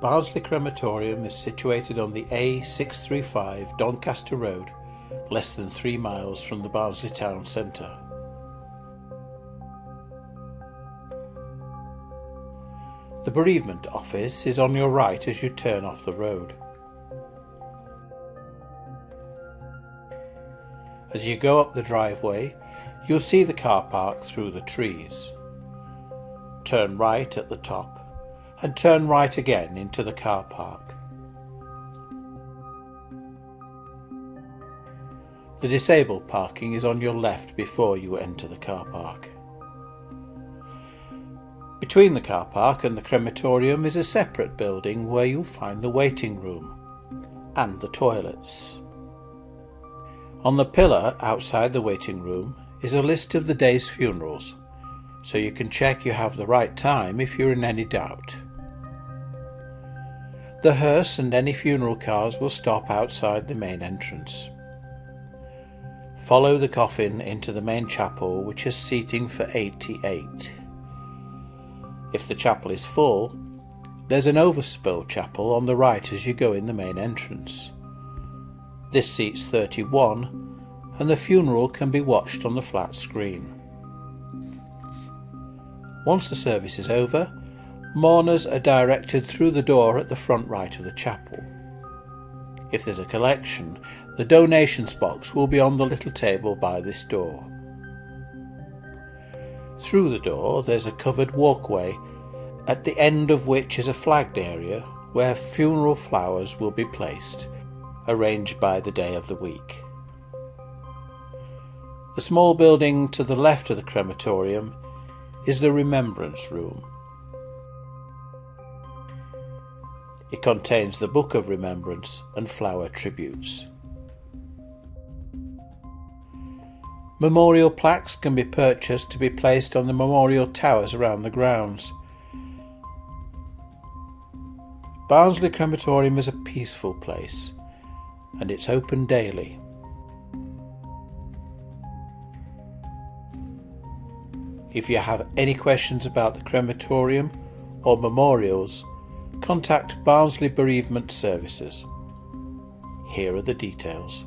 Barnsley Crematorium is situated on the A635 Doncaster Road, less than three miles from the Barnsley town centre. The bereavement office is on your right as you turn off the road. As you go up the driveway, you'll see the car park through the trees. Turn right at the top and turn right again into the car park. The disabled parking is on your left before you enter the car park. Between the car park and the crematorium is a separate building where you'll find the waiting room and the toilets. On the pillar outside the waiting room is a list of the day's funerals, so you can check you have the right time if you're in any doubt. The hearse and any funeral cars will stop outside the main entrance. Follow the coffin into the main chapel, which has seating for 88. If the chapel is full, there's an overspill chapel on the right as you go in the main entrance. This seats 31, and the funeral can be watched on the flat screen. Once the service is over, mourners are directed through the door at the front right of the chapel. If there's a collection, the donations box will be on the little table by this door. Through the door, there's a covered walkway, at the end of which is a flagged area where funeral flowers will be placed, arranged by the day of the week. The small building to the left of the crematorium is the Remembrance Room. It contains the Book of Remembrance and flower tributes. Memorial plaques can be purchased to be placed on the memorial towers around the grounds. Barnsley Crematorium is a peaceful place and it's open daily. If you have any questions about the crematorium or memorials, contact Barnsley Bereavement Services. Here are the details.